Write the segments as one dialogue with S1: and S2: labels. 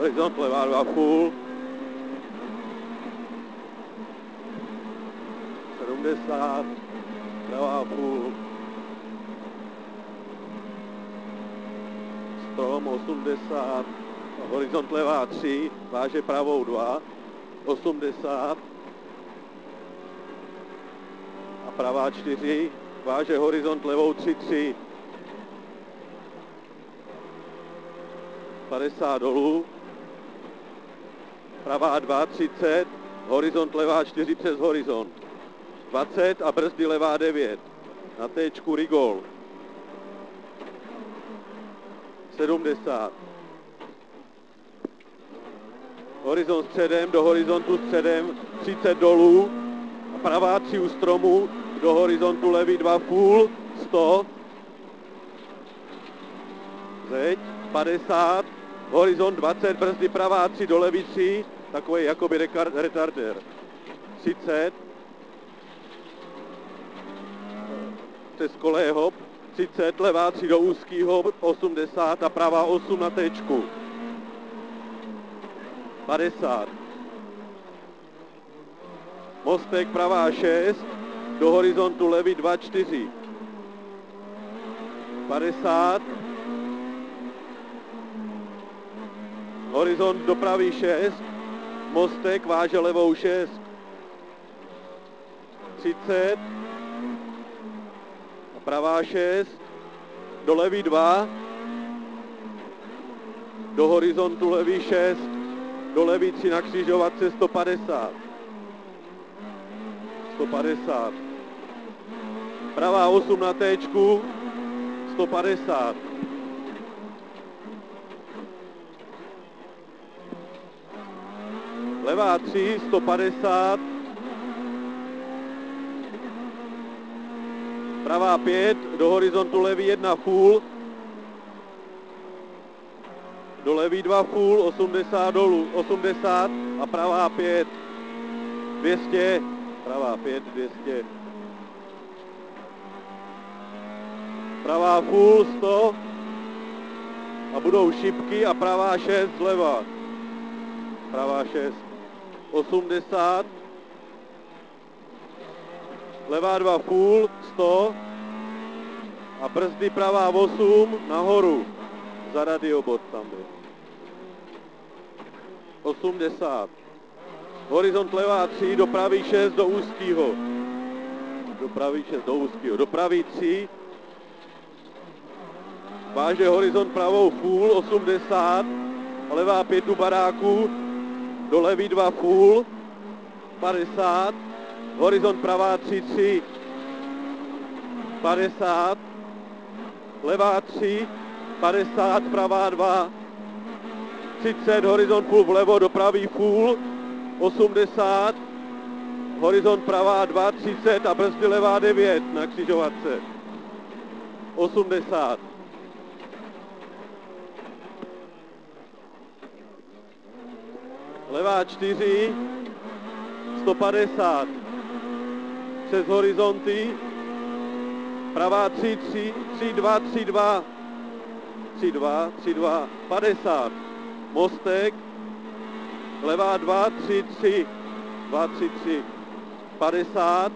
S1: Horizont levá 2 full. 70, pravá full. Strom 80, horizont levá 3, váže pravou 2, 80 a pravá 4, váže horizont levou 3, 3. 50 dolů, pravá 2, 30, horizont levá 4 přes horizont, 20 a brzdy levá 9, na téčku rigol, 70, horizont středem, do horizontu středem, 30 dolů, a pravá 3 u stromu, do horizontu levý 2 full, 100, zeď, 50, horizont 20, brzdy pravá 3, do levý 3, takový jakoby retarder. 30, přes koleje hop, 30, levá 3 do úzkýho, 80 a pravá 8 na téčku. 50. Mostek pravá 6, do horizontu levý 2, 4. 50. Horizont dopravy 6, mostek váže levou 6. 30. A pravá 6, do levý 2, do horizontu levý 6, do levý 3 na křižovatce 150. 150. Pravá 8 na téčku 150. Levá 3, 150. Pravá 5, do horizontu levý 1 full. Do levý 2 full, 80 dolů, 80 a pravá 5, 200, pravá 5, 200. Pravá full, 100 a budou šipky a pravá 6 zleva. Pravá 6, 80. Levá 2 full, 100 a brzdy pravá 8 nahoru. Za radiobot tam byl. 80. Horizont levá 3, do pravý 6 do úzkýho. Do pravý 6 do úzkýho. Do pravý 3. Váže horizont pravou full 80. Levá 5 u baráku. Do levý 2 full 50. Horizont pravá 3, 3. 50. Levá 3. 50, pravá 2, 30, horizont full vlevo, do pravý full, 80, horizont pravá 2, 30 a brzdy levá 9 na křižovatce. 80. Levá 4, 150 přes horizonty, pravá 3, 3, 3, 2, 3, 2, 3, 2, 3, 2, 50. Mostek, levá 2, 3, 3, 2, 3, 3, 50.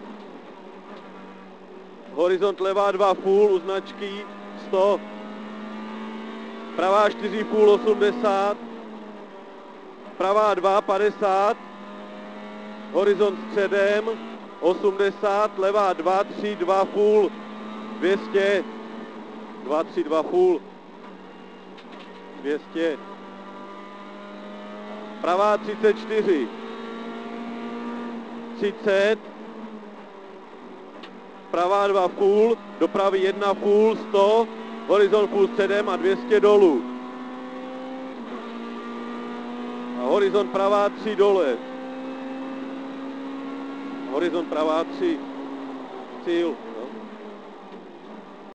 S1: Horizont levá 2 full u značky 100. Pravá 4 full 80. Pravá 2 50. Horizont středem 80. Levá 2, 3, 2 full 200. 2, 3, 2 full 200. Pravá 34. 30. Pravá 2 full, dopravy 1 full, 100, horizont full středem a 200 dolů. A horizont pravá 3 dole. Horizont pravá 3. Cíl. No.